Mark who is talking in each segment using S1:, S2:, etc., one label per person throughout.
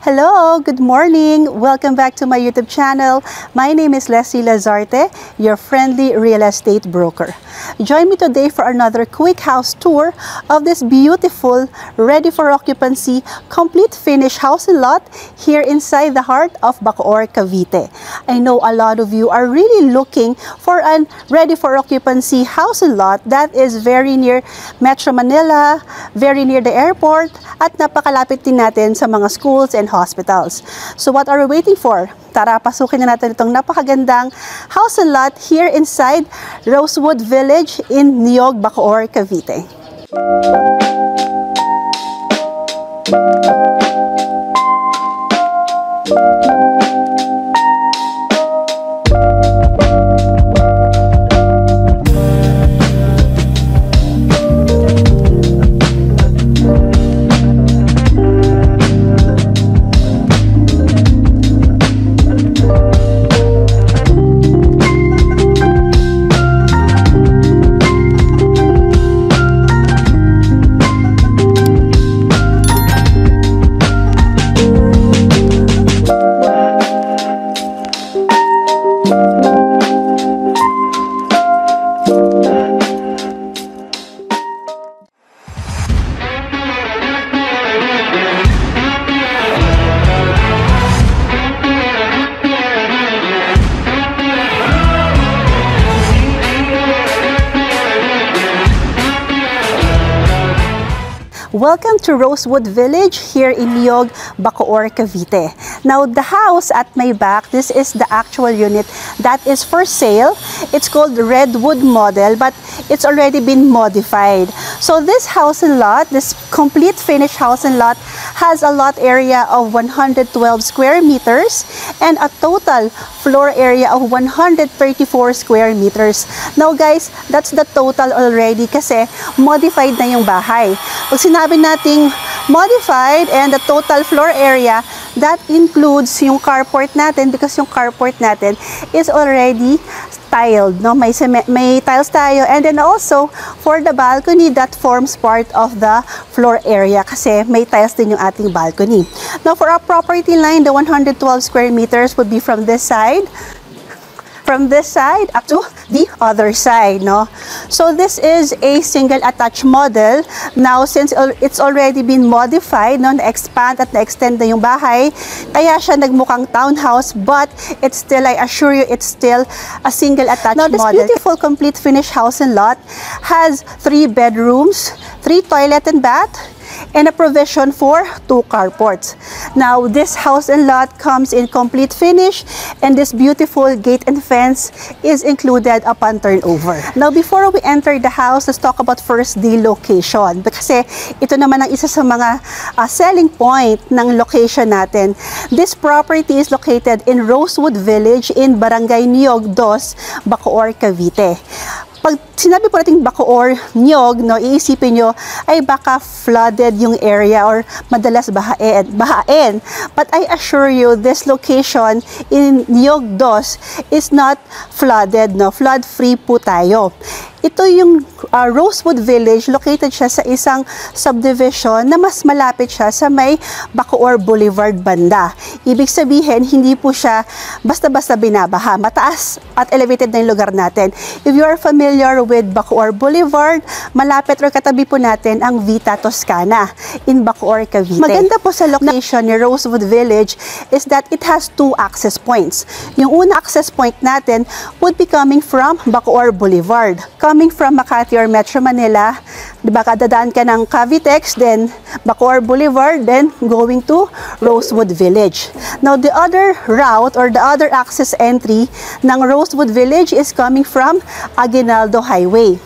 S1: Hello, good morning. Welcome back to my YouTube channel. My name is Leslie Lazarte, your friendly real estate broker. Join me today for another quick house tour of this beautiful, ready for occupancy, complete finished house and lot here inside the heart of Bacoor, Cavite. I know a lot of you are really looking for an ready for occupancy house and lot that is very near Metro Manila, very near the airport, at napakalapit din natin sa mga schools and hospitals. So what are we waiting for? Tara, pasukin na natin itong napakagandang house and lot here inside Rosewood Village in Niog, Bacoor, Cavite. Welcome to Rosewood Village here in Niog, Bacoor, Cavite. Now, the house at my back, this is the actual unit that is for sale. It's called Redwood Model, but it's already been modified. So this house and lot, this complete finished house and lot, has a lot area of 112 square meters and a total floor area of 134 square meters. Now guys, that's the total already kasi modified na yung bahay. Pag sinabi nating modified and the total floor area, that includes yung carport natin because yung carport natin is already tiled, no? May, may tiles tayo. And then also, for the balcony, that forms part of the floor area kasi may tiles din yung ating balcony. Now, for our property line, the 112 square meters would be from this side from this side up to the other side, no? So this is a single attached model. Now, since it's already been modified, no, na-expand at na-extend na yung bahay, kaya siya nagmukhang townhouse, but it's still, I assure you, it's still a single attached now, this model. beautiful complete finished house and lot has three bedrooms, three toilet and bath, and a provision for two carports. Now, this house and lot comes in complete finish and this beautiful gate and fence is included upon turnover. Now, before we enter the house, let's talk about first the location. Kasi ito naman ang isa sa mga uh, selling point ng location natin. This property is located in Rosewood Village in Barangay Niog 2, Bacoor, Cavite pag sinabi po natin Bacoor, Nyog, no, iisipin nyo ay baka flooded yung area or madalas bahain. bahain. But I assure you, this location in Nyog 2 is not flooded. No? Flood-free po tayo. Ito yung uh, Rosewood Village, located siya sa isang subdivision na mas malapit siya sa may Bacoor Boulevard banda. Ibig sabihin, hindi po siya basta-basta binabaha. Mataas at elevated na yung lugar natin. If you are familiar with Bacoor Boulevard, malapit or katabi po natin ang Vita Toscana in Bacoor, Cavite. Maganda po sa location ni Rosewood Village is that it has two access points. Yung una access point natin would be coming from Bacoor Boulevard coming from Makati or Metro Manila, di ba, kadadaan ka ng Cavitex, then Bacoor Boulevard, then going to Rosewood Village. Now, the other route or the other access entry ng Rosewood Village is coming from Aguinaldo Highway.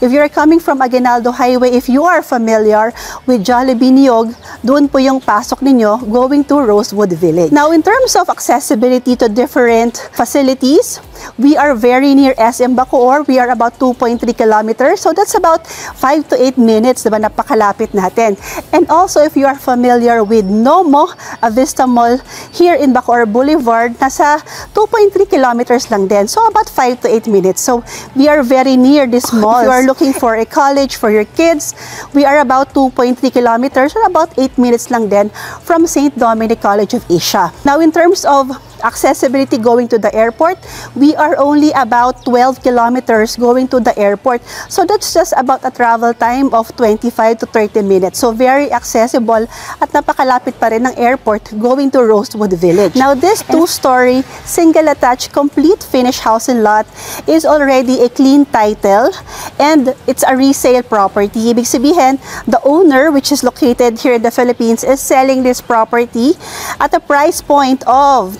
S1: If you're coming from Aguinaldo Highway, if you are familiar with Jollibee Niog, doon po yung pasok ninyo going to Rosewood Village. Now, in terms of accessibility to different facilities, we are very near SM Bacoor. We are about 2.3 kilometers. So that's about 5 to 8 minutes, diba? Napakalapit natin. And also, if you are familiar with Nomo, a Vista Mall here in Bacoor Boulevard, nasa 2.3 kilometers lang din. So about 5 to 8 minutes. So we are very near this mall are looking for a college for your kids, we are about 2.3 kilometers or about 8 minutes lang din from St. Dominic College of Asia. Now, in terms of accessibility going to the airport, we are only about 12 kilometers going to the airport. So that's just about a travel time of 25 to 30 minutes. So very accessible at napakalapit pa rin ng airport going to Rosewood Village. Now this two-story, single attached, complete finished house and lot is already a clean title and it's a resale property. Ibig sabihin, the owner, which is located here in the Philippines, is selling this property at a price point of,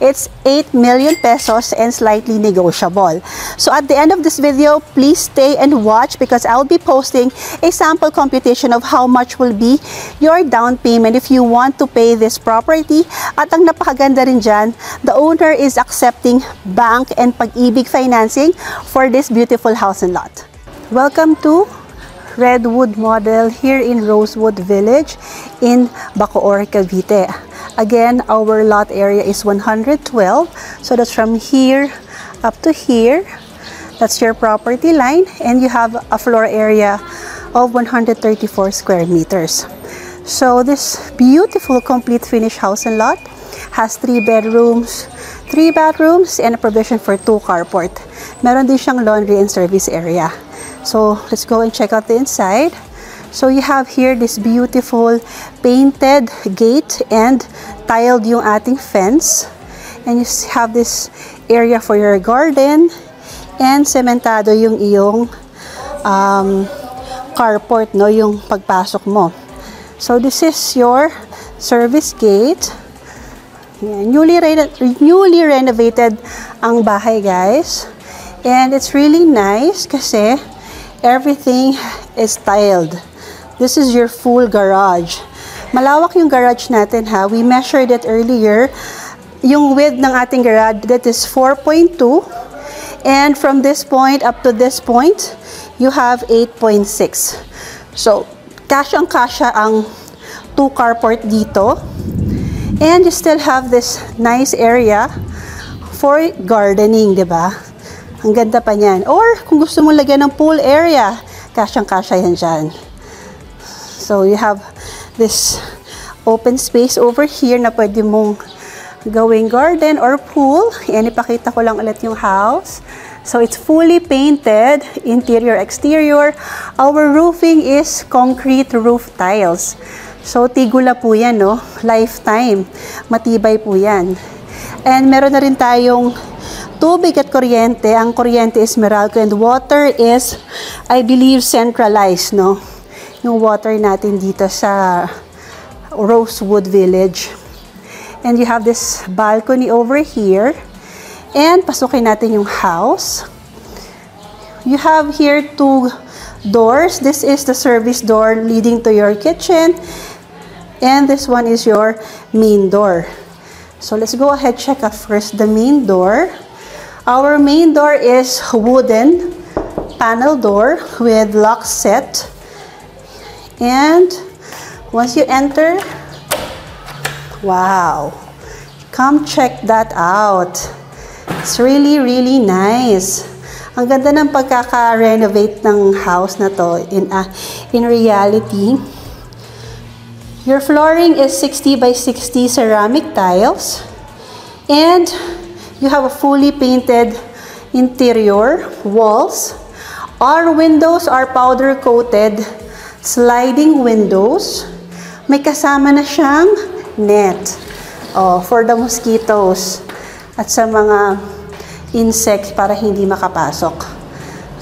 S1: it's 8 million pesos and slightly negotiable. So at the end of this video, please stay and watch because I'll be posting a sample computation of how much will be your down payment if you want to pay this property. At ang napakaganda rin dyan, the owner is accepting bank and pag-ibig financing for this beautiful house and lot. Welcome to Redwood Model here in Rosewood Village in Bacoor, Cavite. Again, our lot area is 112. So that's from here up to here. That's your property line. And you have a floor area of 134 square meters. So this beautiful complete finished house and lot has three bedrooms, three bathrooms, and a provision for two carport. Meron din siyang laundry and service area. So let's go and check out the inside. So you have here this beautiful painted gate and tiled yung ating fence. And you have this area for your garden and sementado yung iyong um, carport, no, yung pagpasok mo. So this is your service gate. Yan. Newly, re newly renovated ang bahay, guys. And it's really nice kasi everything is tiled. This is your full garage. Malawak yung garage natin ha. We measured it earlier. Yung width ng ating garage, that is 4.2. And from this point up to this point, you have 8.6. So, cash ang kasha ang two carport dito. And you still have this nice area for gardening, di ba? Ang ganda pa niyan. Or, kung gusto mong lagyan ng pool area, kasyang-kasya yan dyan. So, you have this open space over here na pwede mong gawing garden or pool. Yan, ipakita ko lang ulit yung house. So, it's fully painted, interior, exterior. Our roofing is concrete roof tiles. So, tigula po yan, no? Lifetime. Matibay po yan. And meron na rin tayong tubig at kuryente. Ang kuryente is Meralco and water is, I believe, centralized, no? yung water natin dito sa Rosewood Village. And you have this balcony over here. And pasukin natin yung house. You have here two doors. This is the service door leading to your kitchen. And this one is your main door. So let's go ahead check out first the main door. Our main door is wooden panel door with lock set. And once you enter, wow, come check that out. It's really, really nice. Ang ganda ng pagkaka-renovate ng house na to in, uh, in reality. Your flooring is 60 by 60 ceramic tiles. And you have a fully painted interior walls. Our windows are powder coated sliding windows. May kasama na siyang net oh, for the mosquitoes at sa mga insects para hindi makapasok.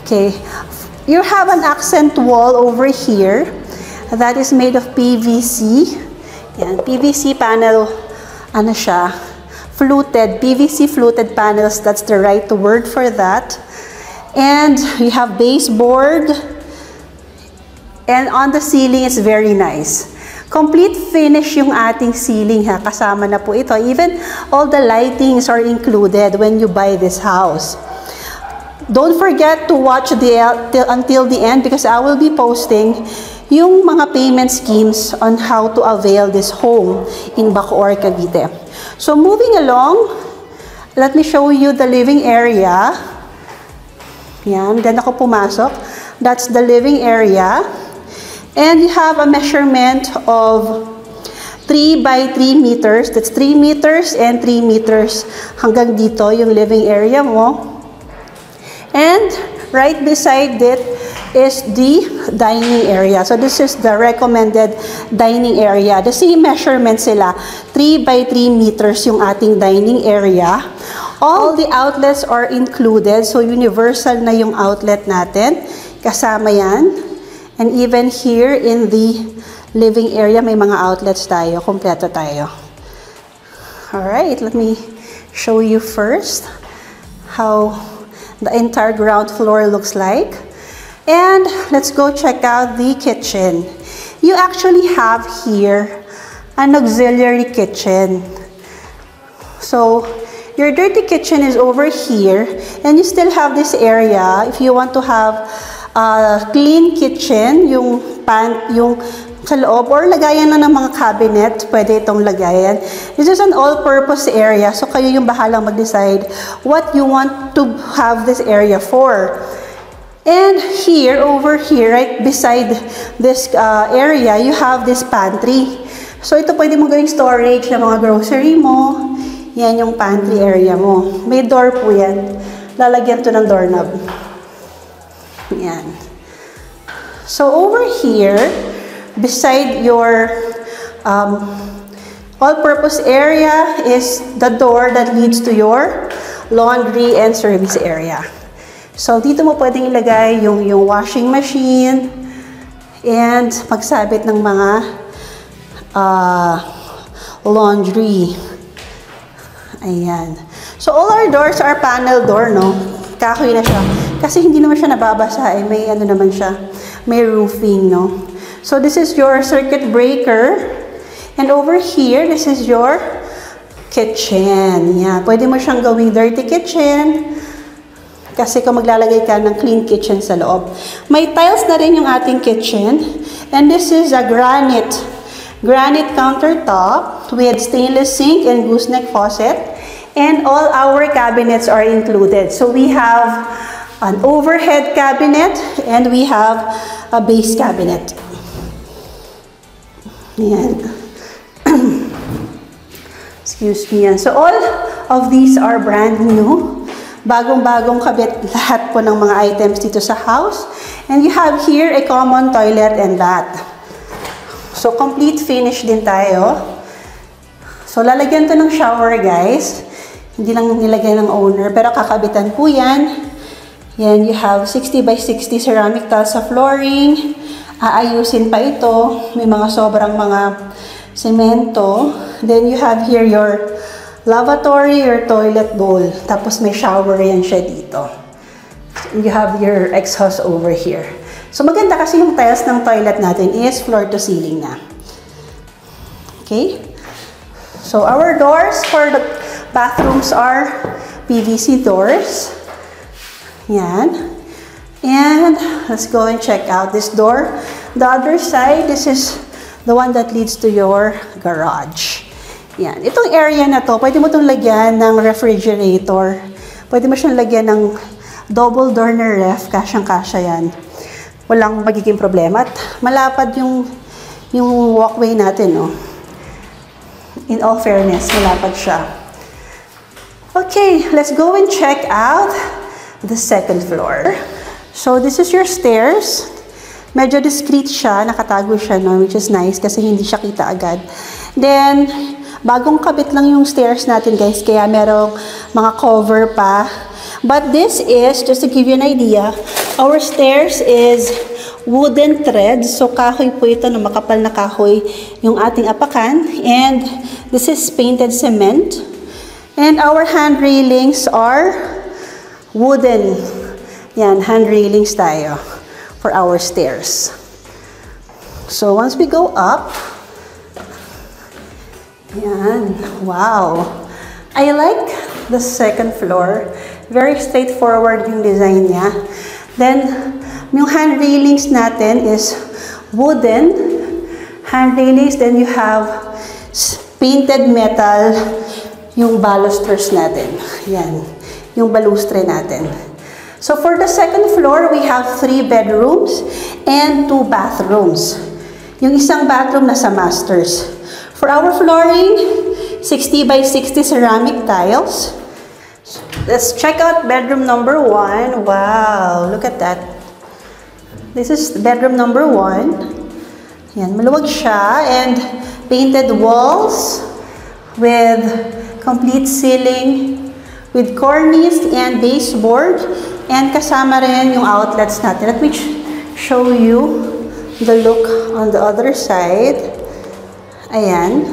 S1: Okay. You have an accent wall over here that is made of PVC. Yan, PVC panel, ano siya, fluted, PVC fluted panels, that's the right word for that. And you have baseboard, And on the ceiling, it's very nice. Complete finish yung ating ceiling ha. Kasama na po ito. Even all the lightings are included when you buy this house. Don't forget to watch the, till, until the end because I will be posting yung mga payment schemes on how to avail this home in Bacoor, Cavite. So moving along, let me show you the living area. Yan, then ako pumasok. That's the living area. And you have a measurement of 3 by 3 meters. That's 3 meters and 3 meters hanggang dito yung living area mo. And right beside it is the dining area. So this is the recommended dining area. The same measurement sila. 3 by 3 meters yung ating dining area. All the outlets are included. So universal na yung outlet natin. Kasama yan. And even here in the living area, may mga outlets tayo. Kompleto tayo. Alright, let me show you first how the entire ground floor looks like. And let's go check out the kitchen. You actually have here an auxiliary kitchen. So, your dirty kitchen is over here, and you still have this area if you want to have a clean kitchen, yung pan, yung sa loob, or lagayan na ng mga cabinet, pwede itong lagayan. This is an all-purpose area, so kayo yung bahalang mag-decide what you want to have this area for. And here, over here, right beside this uh, area, you have this pantry. So ito pwede mo gawing storage ng mga grocery mo. Yan yung pantry area mo. May door po yan. Lalagyan to ng doorknob. Yan. So over here, beside your um, all-purpose area is the door that leads to your laundry and service area. So, dito mo pwedeng ilagay yung, yung washing machine and magsabit ng mga uh, laundry. Ayan. So, all our doors are panel door, no? Kahoy na siya. Kasi hindi naman siya nababasa, eh. May ano naman siya, may roofing, no? So, this is your circuit breaker. And over here, this is your kitchen. Yeah. Pwede mo siyang gawing dirty kitchen. Kasi kung maglalagay ka ng clean kitchen sa loob. May tiles na rin yung ating kitchen. And this is a granite. Granite countertop with stainless sink and gooseneck faucet. And all our cabinets are included. So we have an overhead cabinet and we have a base cabinet. Ayan. Excuse me. Yan. So all of these are brand new. Bagong-bagong kabit lahat po ng mga items dito sa house. And you have here a common toilet and bath. So complete finish din tayo. So lalagyan to ng shower guys. Hindi lang nilagay ng owner, pero kakabitan po yan. Yan, you have 60 by 60 ceramic tiles sa flooring. Aayusin pa ito. May mga sobrang mga semento. Then you have here your lavatory, your toilet bowl. Tapos may shower yan siya dito. You have your exhaust over here. So maganda kasi yung tiles ng toilet natin is floor to ceiling na. Okay? So our doors for the bathrooms are PVC doors. Yan. And let's go and check out this door. The other side, this is the one that leads to your garage. Yan. Itong area na to, pwede mo itong lagyan ng refrigerator. Pwede mo siyang lagyan ng double door na ref. Kasyang-kasya yan. Walang magiging problema. At malapad yung, yung walkway natin, no? In all fairness, malapad siya. Okay, let's go and check out the second floor. So, this is your stairs. Medyo discreet siya, nakatago siya, no? which is nice kasi hindi siya kita agad. Then, bagong kabit lang yung stairs natin, guys, kaya merong mga cover pa. But this is, just to give you an idea, our stairs is wooden threads. So, kahoy po ito, no? makapal na kahoy yung ating apakan. And this is painted cement. And our hand railings are wooden. Yan, hand railings tayo for our stairs. So, once we go up, yan, wow. I like the second floor. Very straightforward yung design niya. Then, yung hand railings natin is wooden hand railings. Then you have painted metal yung balusters natin. Yan. Yung balustre natin. So for the second floor, we have three bedrooms and two bathrooms. Yung isang bathroom nasa masters. For our flooring, 60 by 60 ceramic tiles. Let's check out bedroom number one. Wow, look at that. This is bedroom number one. Yan, maluwag siya and painted walls with complete ceiling with cornice and baseboard and kasama rin yung outlets natin. Let me show you the look on the other side. Ayan.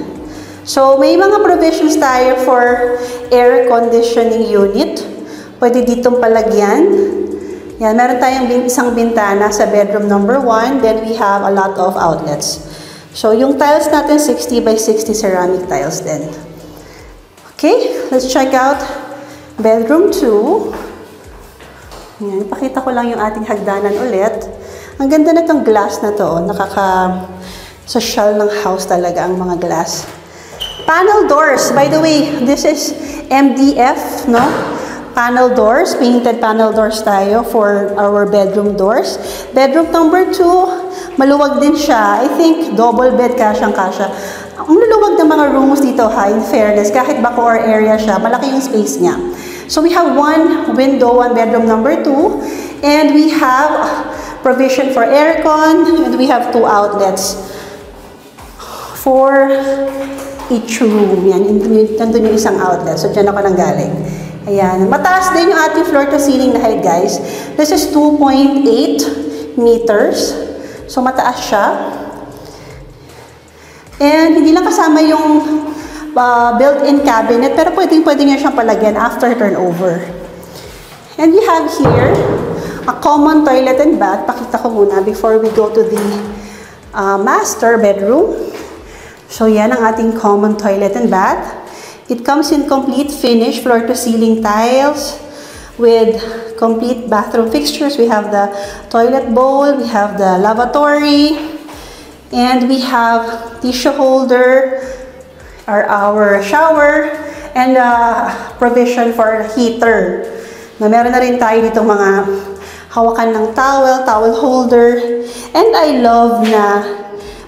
S1: So, may mga provisions tayo for air conditioning unit. Pwede ditong palagyan. Yan, meron tayong isang bintana sa bedroom number 1. Then, we have a lot of outlets. So, yung tiles natin, 60 by 60 ceramic tiles din. Okay, let's check out bedroom 2. Yan, ipakita ko lang yung ating hagdanan ulit. Ang ganda na itong glass na to. Oh. Nakaka social ng house talaga ang mga glass. Panel doors. By the way, this is MDF, no? Panel doors, painted panel doors tayo for our bedroom doors. Bedroom number 2, maluwag din siya. I think double bed kasyang-kasya. Ang luluwag ng mga rooms dito ha, in fairness, kahit bako or area siya, malaki yung space niya. So we have one window on bedroom number 2, and we have provision for aircon, and we have two outlets for each room. Yan, nandun yung isang outlet. So, dyan ako nang galing. Ayan. Mataas din yung ating floor to ceiling na height, guys. This is 2.8 meters. So, mataas siya. And, hindi lang kasama yung uh, built-in cabinet, pero pwedeng pwede nyo siyang palagyan after turnover. And we have here a common toilet and bath. Pakita ko muna before we go to the uh, master bedroom. So yan ang ating common toilet and bath. It comes in complete finish floor to ceiling tiles with complete bathroom fixtures. We have the toilet bowl, we have the lavatory, and we have tissue holder, or our shower, and uh, provision for heater. Na meron na rin tayo dito mga hawakan ng towel, towel holder, and I love na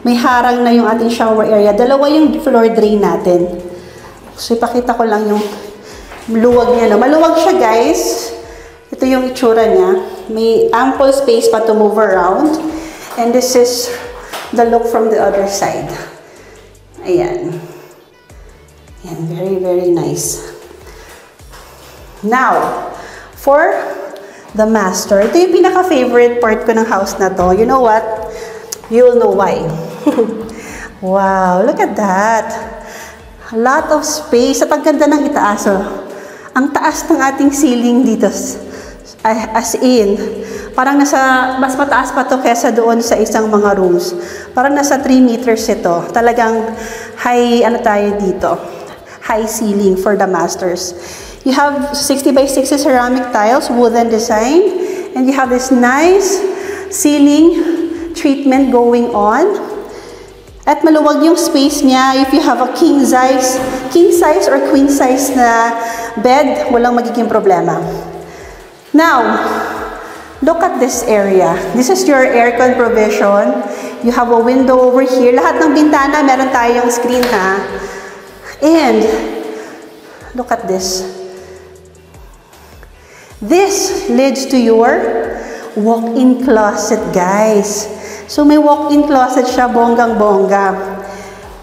S1: may harang na yung ating shower area. Dalawa yung floor drain natin. So, ipakita ko lang yung luwag niya. No? Maluwag siya, guys. Ito yung itsura niya. May ample space pa to move around. And this is the look from the other side. Ayan. Ayan, very, very nice. Now, for the master. Ito yung pinaka-favorite part ko ng house na to. You know what? You'll know why. wow, look at that. A lot of space. At ang ganda ng itaas. Oh. Ang taas ng ating ceiling dito. As in, parang nasa, mas mataas pa to kesa doon sa isang mga rooms. Parang nasa 3 meters ito. Talagang high, ano tayo dito, high ceiling for the masters. You have 60 by 60 ceramic tiles, wooden design, and you have this nice ceiling treatment going on. At maluwag yung space niya. If you have a king size, king size or queen size na bed, walang magiging problema. Now, look at this area. This is your aircon provision. You have a window over here. Lahat ng bintana, meron tayong screen ha. And, look at this. This leads to your walk-in closet, guys. So may walk-in closet siya, bonggang-bongga.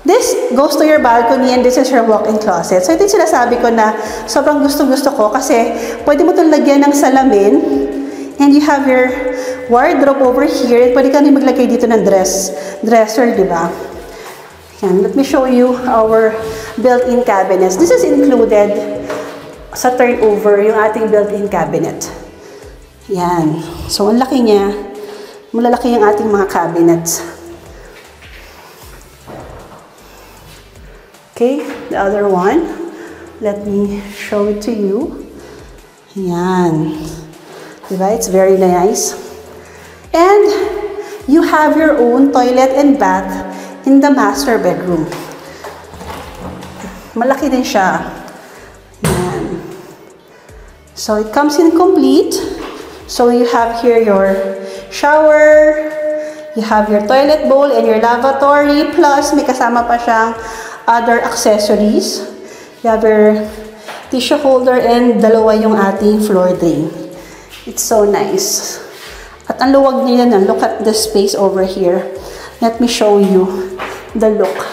S1: This goes to your balcony and this is your walk-in closet. So ito yung sinasabi ko na sobrang gusto-gusto ko kasi pwede mo itong lagyan ng salamin and you have your wardrobe over here and pwede ka rin maglagay dito ng dress, dresser, di ba? Yan, let me show you our built-in cabinets. This is included sa turnover, yung ating built-in cabinet. Yan. So, ang laki niya. Malalaki yung ating mga cabinets. Okay, the other one. Let me show it to you. Yan. Diba? It's very nice. And you have your own toilet and bath in the master bedroom. Malaki din siya. So, it comes in complete So you have here your shower, you have your toilet bowl and your lavatory, plus may kasama pa siyang other accessories. You have your tissue holder and dalawa yung ating floor drain. It's so nice. At ang luwag niya na, look at the space over here. Let me show you the look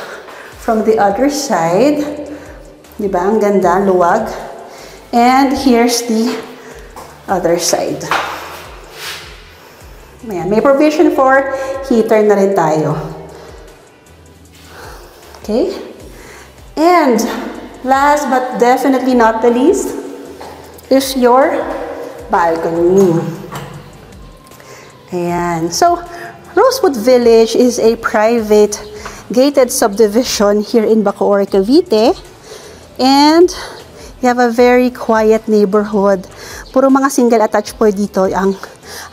S1: from the other side. Di ba? Ang ganda, luwag. And here's the other side. Ayan. May provision for heater na rin tayo. Okay? And last but definitely not the least is your balcony. Ayan. So, Rosewood Village is a private gated subdivision here in Bacoor, Cavite. And you have a very quiet neighborhood. Puro mga single attached po dito ang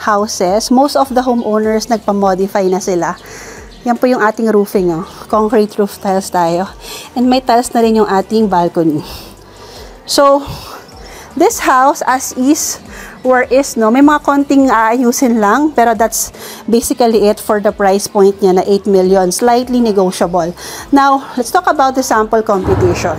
S1: houses. Most of the homeowners nagpa-modify na sila. Yan po yung ating roofing. Oh. Concrete roof tiles tayo. And may tiles na rin yung ating balcony. So, this house as is where is no may mga konting aayusin lang pero that's basically it for the price point niya na 8 million slightly negotiable now let's talk about the sample computation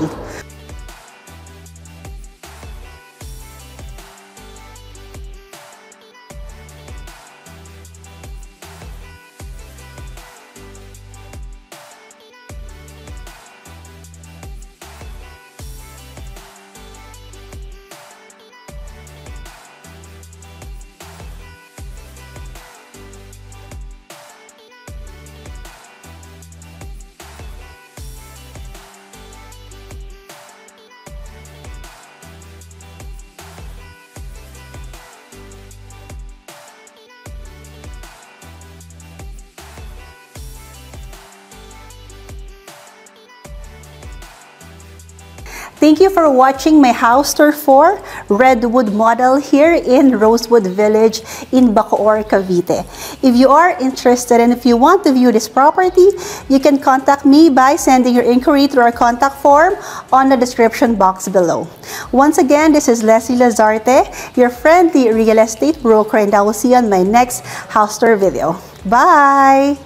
S1: Thank you for watching my house tour for Redwood model here in Rosewood Village in Bacoor, Cavite. If you are interested and if you want to view this property, you can contact me by sending your inquiry through our contact form on the description box below. Once again, this is Leslie Lazarte, your friendly real estate broker and I will see you on my next house tour video. Bye!